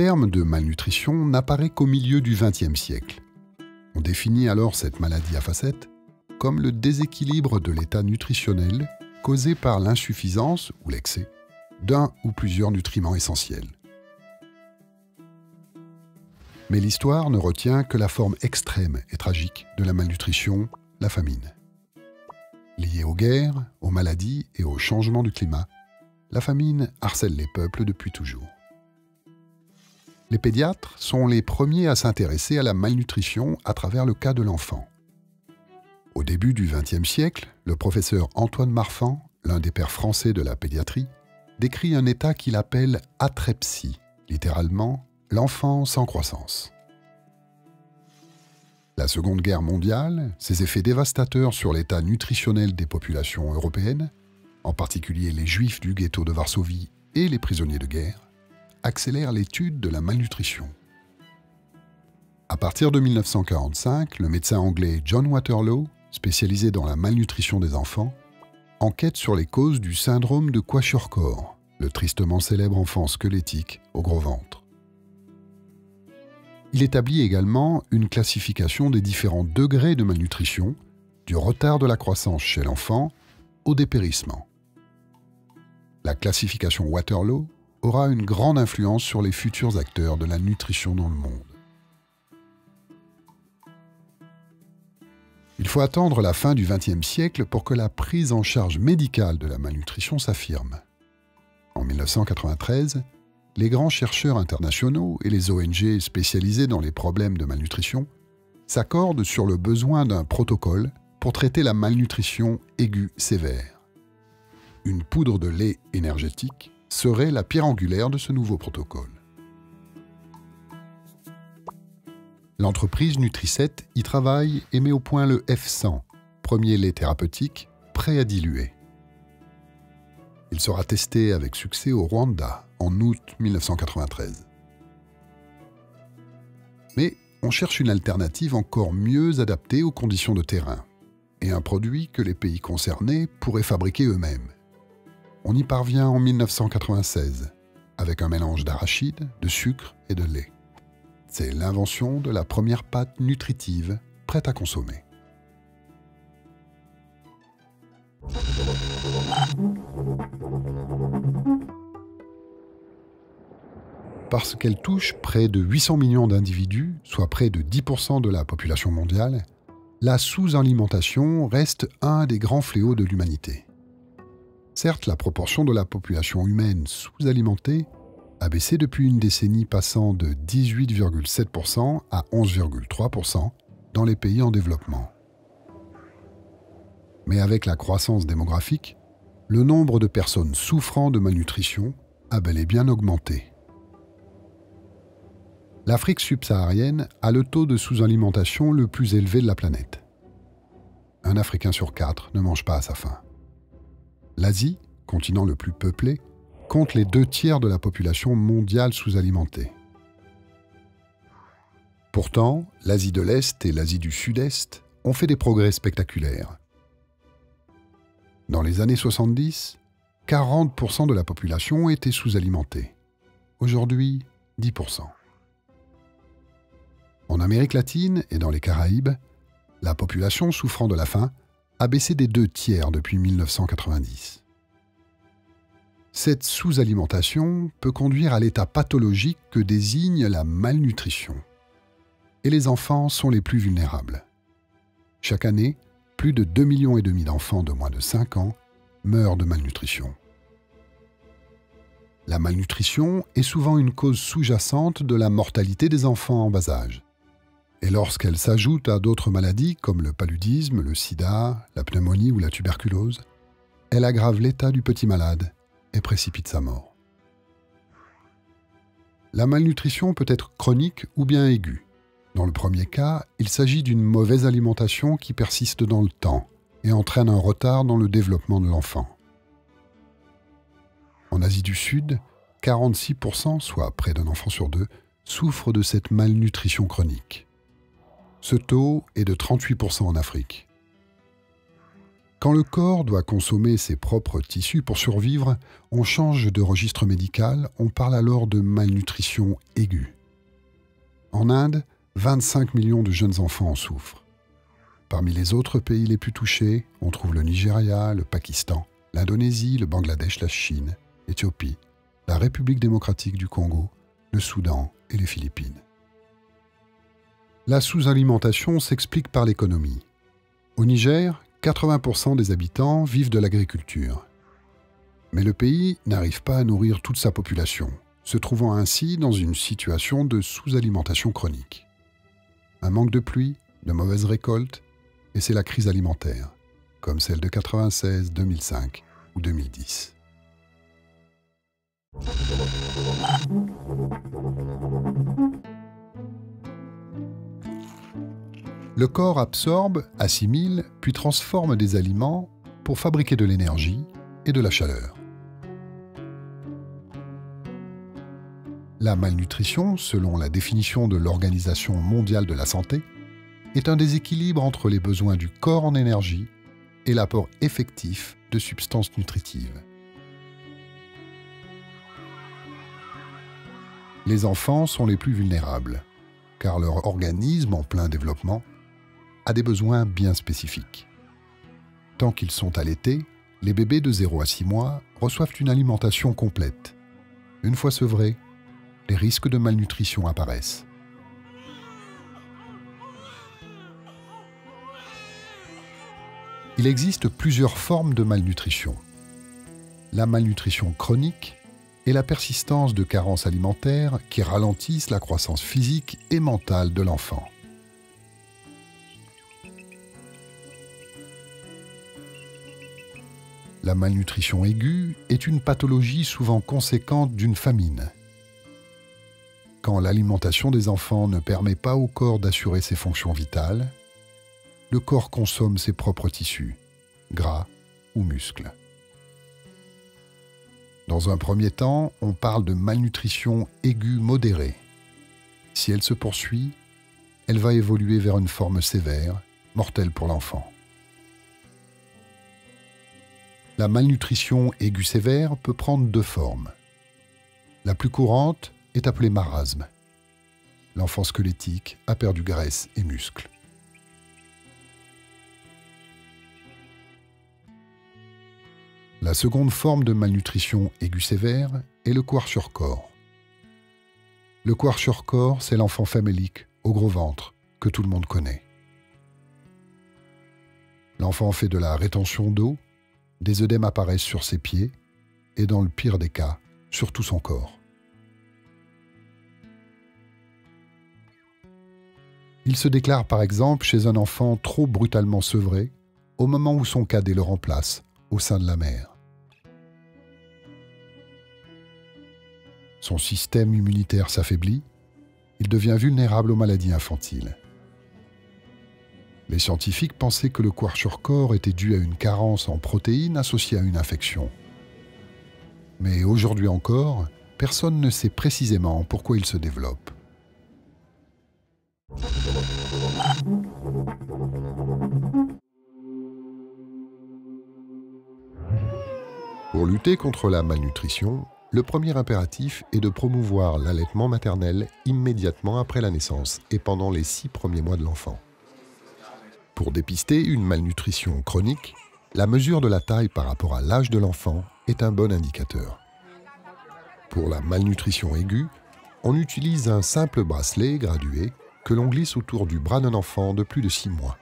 terme de malnutrition n'apparaît qu'au milieu du XXe siècle. On définit alors cette maladie à facettes comme le déséquilibre de l'état nutritionnel causé par l'insuffisance ou l'excès d'un ou plusieurs nutriments essentiels. Mais l'histoire ne retient que la forme extrême et tragique de la malnutrition, la famine. Liée aux guerres, aux maladies et au changement du climat, la famine harcèle les peuples depuis toujours. Les pédiatres sont les premiers à s'intéresser à la malnutrition à travers le cas de l'enfant. Au début du XXe siècle, le professeur Antoine Marfan, l'un des pères français de la pédiatrie, décrit un état qu'il appelle atrepsie, littéralement l'enfant sans croissance. La Seconde Guerre mondiale, ses effets dévastateurs sur l'état nutritionnel des populations européennes, en particulier les juifs du ghetto de Varsovie et les prisonniers de guerre, accélèrent l'étude de la malnutrition. À partir de 1945, le médecin anglais John Waterloo, spécialisé dans la malnutrition des enfants, enquête sur les causes du syndrome de Kwashiorkor, le tristement célèbre enfant squelettique au gros ventre. Il établit également une classification des différents degrés de malnutrition, du retard de la croissance chez l'enfant au dépérissement. La classification Waterloo aura une grande influence sur les futurs acteurs de la nutrition dans le monde. Il faut attendre la fin du XXe siècle pour que la prise en charge médicale de la malnutrition s'affirme. En 1993, les grands chercheurs internationaux et les ONG spécialisés dans les problèmes de malnutrition s'accordent sur le besoin d'un protocole pour traiter la malnutrition aiguë sévère. Une poudre de lait énergétique serait la pierre angulaire de ce nouveau protocole. L'entreprise Nutricet y travaille et met au point le F100, premier lait thérapeutique prêt à diluer. Il sera testé avec succès au Rwanda en août 1993. Mais on cherche une alternative encore mieux adaptée aux conditions de terrain et un produit que les pays concernés pourraient fabriquer eux-mêmes. On y parvient en 1996 avec un mélange d'arachide, de sucre et de lait. C'est l'invention de la première pâte nutritive prête à consommer. Parce qu'elle touche près de 800 millions d'individus, soit près de 10% de la population mondiale, la sous-alimentation reste un des grands fléaux de l'humanité. Certes, la proportion de la population humaine sous-alimentée a baissé depuis une décennie passant de 18,7% à 11,3% dans les pays en développement. Mais avec la croissance démographique, le nombre de personnes souffrant de malnutrition a bel et bien augmenté. L'Afrique subsaharienne a le taux de sous-alimentation le plus élevé de la planète. Un Africain sur quatre ne mange pas à sa faim. L'Asie, continent le plus peuplé, compte les deux tiers de la population mondiale sous-alimentée. Pourtant, l'Asie de l'Est et l'Asie du Sud-Est ont fait des progrès spectaculaires. Dans les années 70, 40% de la population était sous-alimentée. Aujourd'hui, 10%. En Amérique latine et dans les Caraïbes, la population souffrant de la faim a baissé des deux tiers depuis 1990. Cette sous-alimentation peut conduire à l'état pathologique que désigne la malnutrition. Et les enfants sont les plus vulnérables. Chaque année, plus de 2,5 millions et demi d'enfants de moins de 5 ans meurent de malnutrition. La malnutrition est souvent une cause sous-jacente de la mortalité des enfants en bas âge. Et lorsqu'elle s'ajoute à d'autres maladies comme le paludisme, le sida, la pneumonie ou la tuberculose, elle aggrave l'état du petit malade et précipite sa mort. La malnutrition peut être chronique ou bien aiguë. Dans le premier cas, il s'agit d'une mauvaise alimentation qui persiste dans le temps et entraîne un retard dans le développement de l'enfant. En Asie du Sud, 46%, soit près d'un enfant sur deux, souffrent de cette malnutrition chronique. Ce taux est de 38% en Afrique. Quand le corps doit consommer ses propres tissus pour survivre, on change de registre médical, on parle alors de malnutrition aiguë. En Inde, 25 millions de jeunes enfants en souffrent. Parmi les autres pays les plus touchés, on trouve le Nigeria, le Pakistan, l'Indonésie, le Bangladesh, la Chine, l'Éthiopie, la République démocratique du Congo, le Soudan et les Philippines. La sous-alimentation s'explique par l'économie. Au Niger, 80% des habitants vivent de l'agriculture. Mais le pays n'arrive pas à nourrir toute sa population, se trouvant ainsi dans une situation de sous-alimentation chronique. Un manque de pluie, de mauvaises récoltes, et c'est la crise alimentaire, comme celle de 96, 2005 ou 2010. Le corps absorbe, assimile, puis transforme des aliments pour fabriquer de l'énergie et de la chaleur. La malnutrition, selon la définition de l'Organisation mondiale de la santé, est un déséquilibre entre les besoins du corps en énergie et l'apport effectif de substances nutritives. Les enfants sont les plus vulnérables, car leur organisme en plein développement a des besoins bien spécifiques. Tant qu'ils sont allaités, les bébés de 0 à 6 mois reçoivent une alimentation complète. Une fois sevrés, les risques de malnutrition apparaissent. Il existe plusieurs formes de malnutrition. La malnutrition chronique est la persistance de carences alimentaires qui ralentissent la croissance physique et mentale de l'enfant. La malnutrition aiguë est une pathologie souvent conséquente d'une famine. Quand l'alimentation des enfants ne permet pas au corps d'assurer ses fonctions vitales, le corps consomme ses propres tissus, gras ou muscles. Dans un premier temps, on parle de malnutrition aiguë modérée. Si elle se poursuit, elle va évoluer vers une forme sévère, mortelle pour l'enfant. La malnutrition aiguë sévère peut prendre deux formes. La plus courante est appelée marasme. L'enfant squelettique a perdu graisse et muscles. La seconde forme de malnutrition aiguë sévère est le corps Le corps c'est l'enfant famélique, au gros ventre, que tout le monde connaît. L'enfant fait de la rétention d'eau des œdèmes apparaissent sur ses pieds et dans le pire des cas, sur tout son corps. Il se déclare par exemple chez un enfant trop brutalement sevré au moment où son cadet le remplace au sein de la mère. Son système immunitaire s'affaiblit, il devient vulnérable aux maladies infantiles. Les scientifiques pensaient que le corps était dû à une carence en protéines associée à une infection. Mais aujourd'hui encore, personne ne sait précisément pourquoi il se développe. Pour lutter contre la malnutrition, le premier impératif est de promouvoir l'allaitement maternel immédiatement après la naissance et pendant les six premiers mois de l'enfant. Pour dépister une malnutrition chronique, la mesure de la taille par rapport à l'âge de l'enfant est un bon indicateur. Pour la malnutrition aiguë, on utilise un simple bracelet gradué que l'on glisse autour du bras d'un enfant de plus de 6 mois.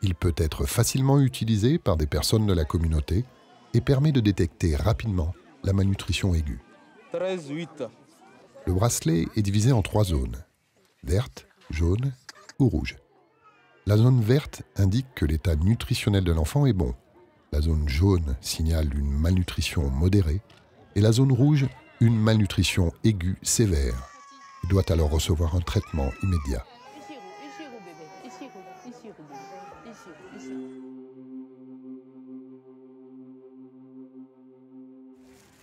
Il peut être facilement utilisé par des personnes de la communauté et permet de détecter rapidement la malnutrition aiguë. Le bracelet est divisé en trois zones, verte, jaune ou rouge. La zone verte indique que l'état nutritionnel de l'enfant est bon. La zone jaune signale une malnutrition modérée. Et la zone rouge, une malnutrition aiguë sévère. Il doit alors recevoir un traitement immédiat.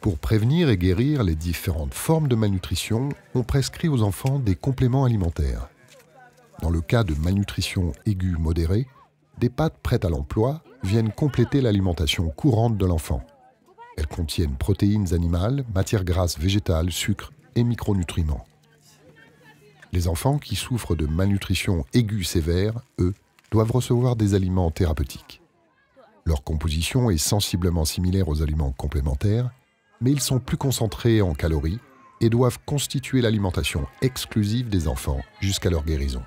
Pour prévenir et guérir les différentes formes de malnutrition, on prescrit aux enfants des compléments alimentaires. Dans le cas de malnutrition aiguë modérée, des pâtes prêtes à l'emploi viennent compléter l'alimentation courante de l'enfant. Elles contiennent protéines animales, matières grasses végétales, sucres et micronutriments. Les enfants qui souffrent de malnutrition aiguë sévère, eux, doivent recevoir des aliments thérapeutiques. Leur composition est sensiblement similaire aux aliments complémentaires, mais ils sont plus concentrés en calories et doivent constituer l'alimentation exclusive des enfants jusqu'à leur guérison.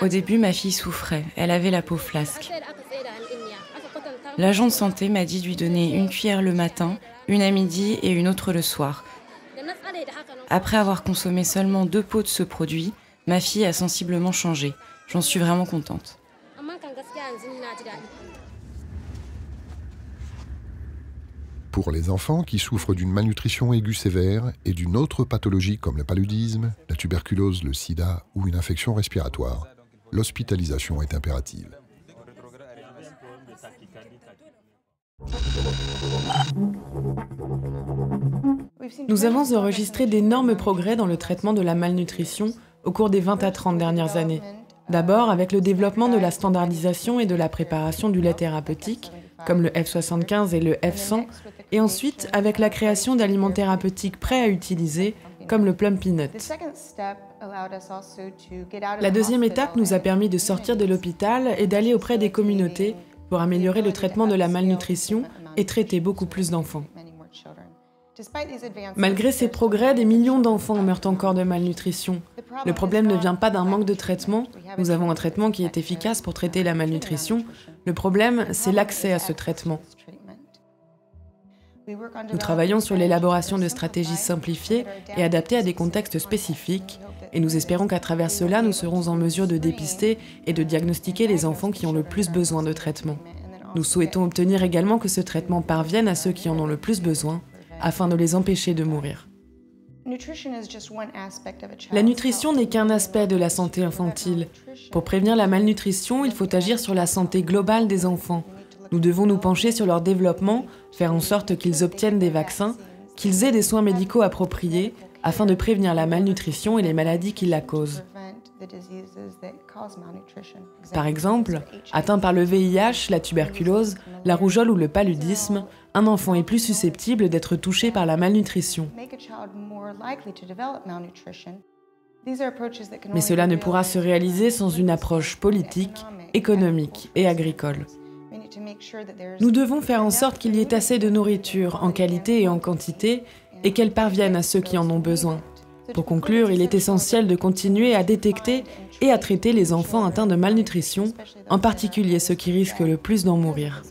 Au début, ma fille souffrait. Elle avait la peau flasque. L'agent de santé m'a dit de lui donner une cuillère le matin, une à midi et une autre le soir. Après avoir consommé seulement deux pots de ce produit, ma fille a sensiblement changé. J'en suis vraiment contente. Pour les enfants qui souffrent d'une malnutrition aiguë sévère et d'une autre pathologie comme le paludisme, la tuberculose, le sida ou une infection respiratoire, l'hospitalisation est impérative. Nous avons enregistré d'énormes progrès dans le traitement de la malnutrition au cours des 20 à 30 dernières années. D'abord avec le développement de la standardisation et de la préparation du lait thérapeutique, comme le F75 et le F100, et ensuite avec la création d'aliments thérapeutiques prêts à utiliser, comme le plum peanut. La deuxième étape nous a permis de sortir de l'hôpital et d'aller auprès des communautés pour améliorer le traitement de la malnutrition et traiter beaucoup plus d'enfants. Malgré ces progrès, des millions d'enfants meurent encore de malnutrition. Le problème ne vient pas d'un manque de traitement. Nous avons un traitement qui est efficace pour traiter la malnutrition. Le problème, c'est l'accès à ce traitement. Nous travaillons sur l'élaboration de stratégies simplifiées et adaptées à des contextes spécifiques, et nous espérons qu'à travers cela, nous serons en mesure de dépister et de diagnostiquer les enfants qui ont le plus besoin de traitement. Nous souhaitons obtenir également que ce traitement parvienne à ceux qui en ont le plus besoin, afin de les empêcher de mourir. La nutrition n'est qu'un aspect de la santé infantile. Pour prévenir la malnutrition, il faut agir sur la santé globale des enfants. Nous devons nous pencher sur leur développement, faire en sorte qu'ils obtiennent des vaccins, qu'ils aient des soins médicaux appropriés, afin de prévenir la malnutrition et les maladies qui la causent. Par exemple, atteint par le VIH, la tuberculose, la rougeole ou le paludisme, un enfant est plus susceptible d'être touché par la malnutrition. Mais cela ne pourra se réaliser sans une approche politique, économique et agricole. Nous devons faire en sorte qu'il y ait assez de nourriture en qualité et en quantité et qu'elle parvienne à ceux qui en ont besoin. Pour conclure, il est essentiel de continuer à détecter et à traiter les enfants atteints de malnutrition, en particulier ceux qui risquent le plus d'en mourir.